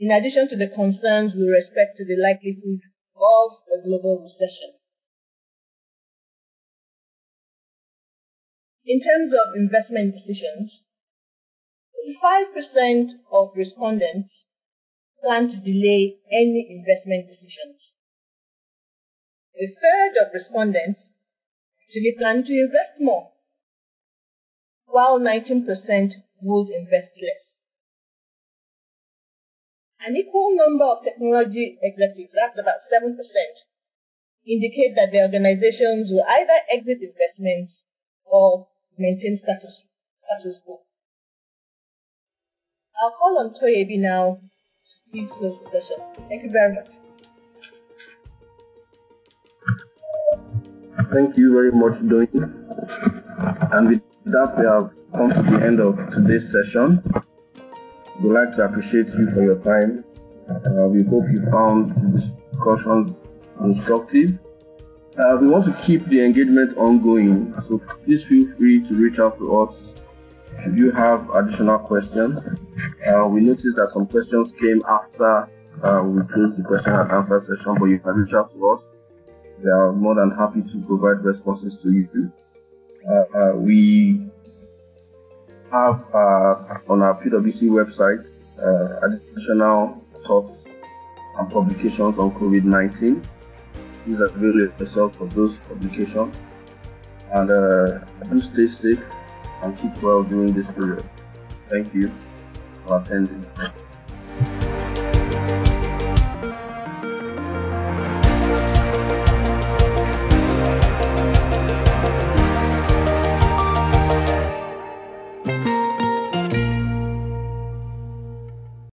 in addition to the concerns with respect to the likelihood of a global recession. In terms of investment decisions, 5% of respondents plan to delay any investment decisions. A third of respondents actually plan to invest more, while 19% would invest less. An equal number of technology executives, that's about 7%, indicate that their organizations will either exit investments or maintain status, status quo. I'll call on Toyebi now to please close the session. Thank you very much. Thank you very much, Doyin. And with that, we have come to the end of today's session. We'd like to appreciate you for your time. Uh, we hope you found the discussions instructive. Uh, we want to keep the engagement ongoing, so please feel free to reach out to us if you have additional questions. Uh, we noticed that some questions came after uh, we closed the question and answer session, but you can reach out to us. We are more than happy to provide responses to you. Uh, uh, we have uh, on our PwC website additional talks and publications on COVID-19. These are really results of those publications. And uh, do stay safe and keep well during this period. Thank you for attending.